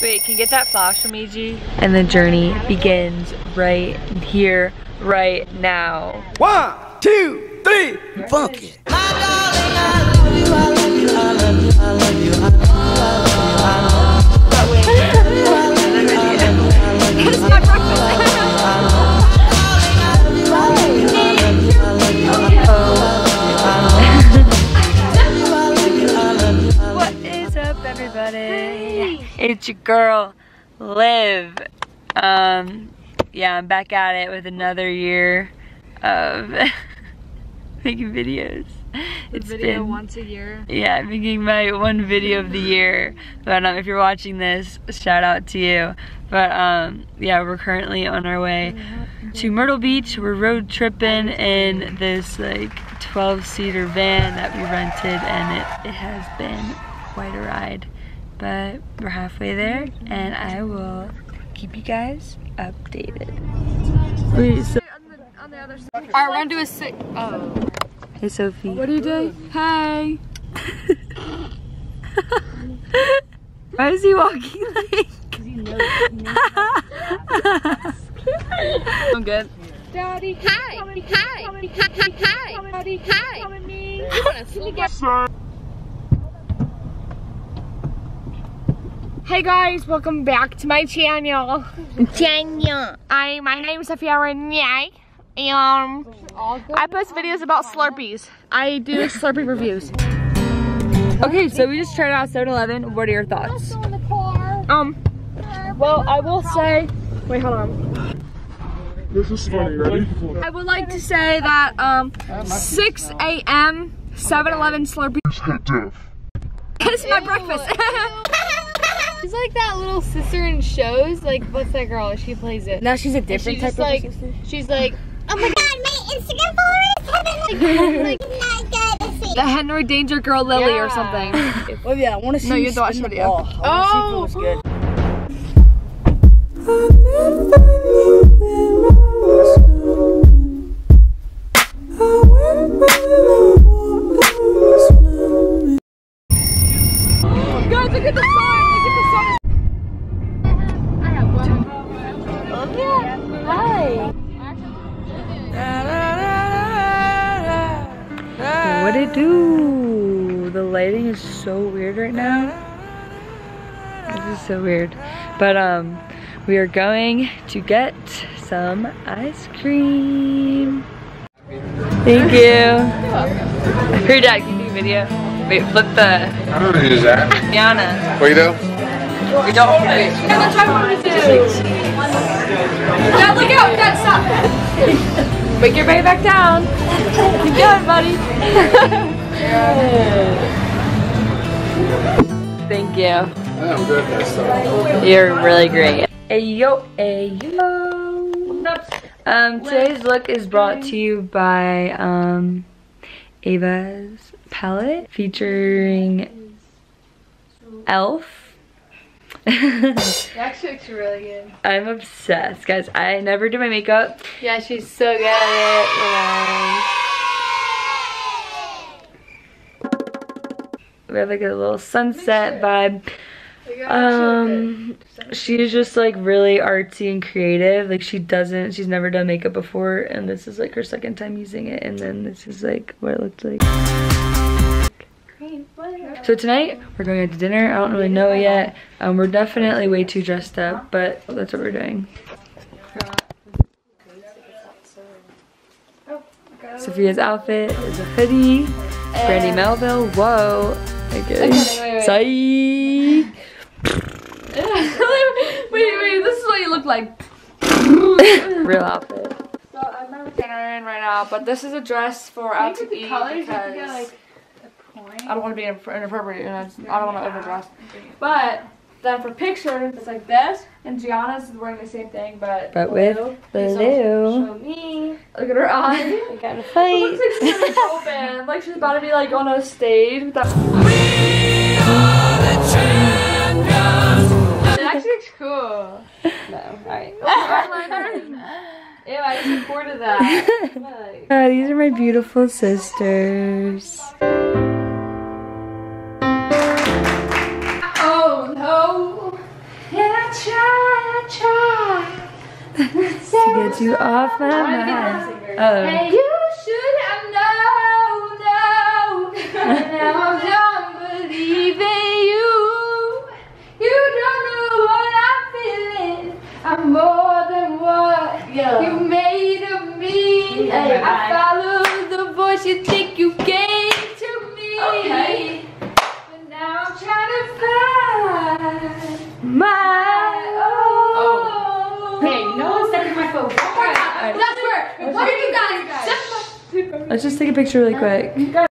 Wait, can you get that flash from me, And the journey begins right here, right now. One, two, three, funk it. It's your girl, Liv. Um, yeah, I'm back at it with another year of making videos. It's video been once a year. yeah, making my one video of the year. But um, if you're watching this, shout out to you. But um, yeah, we're currently on our way to Myrtle Beach. We're road tripping in this like 12 seater van that we rented, and it, it has been quite a ride. But we're halfway there, and I will keep you guys updated. Wait, so On the other side. Alright, we're gonna do a sick. Oh. hey Sophie. What do you do? Hey. Why is he walking like? I'm good. Daddy. Hi. Hi. Hi. Hi. Daddy. Hi. Me. You wanna sleep? Hey guys, welcome back to my channel. Channel. I my name is Sophia Renee. And I post videos about Slurpees. I do Slurpee reviews. Okay, so we just tried out 7-Eleven. What are your thoughts? Um, well, I will say, wait, hold on. This is funny, ready? I would like to say that um, 6 a.m. 7-Eleven Slurpee. Hit death. It's my breakfast. She's like that little sister in shows. Like, what's that girl? She plays it. Now she's a different she's type just of like, she's like, oh my god, my Instagram followers have like, not good to see. the Henry Danger Girl Lily or something. Oh yeah, I want to see No, you you have to watch spin the the video. ball. I want see if it Oh. What it do? The lighting is so weird right now. This is so weird. But um, we are going to get some ice cream. Thank you. Her dad, can you do video? Wait, flip the I don't know who's that. Yana. What you do? We don't wait. Dad, try what we do. Dad, look out! Dad, stop! Make your way back down. Keep going, buddy. Thank you. I'm good at stuff. You're really great. Ayo, ayo. Um, today's look is brought to you by um, Ava's palette featuring Elf. It actually looks really good. I'm obsessed, guys. I never do my makeup. Yeah, she's so good at it. We have like a little sunset vibe. Yeah. Um, she's just like really artsy and creative. Like she doesn't, she's never done makeup before, and this is like her second time using it. And then this is like what it looked like. So tonight we're going out to dinner. I don't really know yet. Um, we're definitely way too dressed up, but that's what we're doing. Sophia's outfit is a hoodie. Brandy Melville. Whoa. Okay. Psych. wait, wait, this is what you look like. Real outfit. So I'm not dinner in right now, but this is a dress for out to eat because I don't want to be inappropriate and I just- I don't want to overdress. But then for pictures, it's like this, and Gianna's is wearing the same thing, but But with Please don't blue. Show me. Look at her eye. We got a It looks like she's in a girl band. Like she's about to be like on a stage with that. It actually looks cool. No, alright. Ew, I just recorded that. Like- Ah, these are my beautiful sisters. Get you off my mind. Oh. You should have known, no. now I'm done believing you. You don't know what I'm feeling. I'm more than what you made of me. I follow the voice you think you gave What are you guys? Let's just take a picture really quick.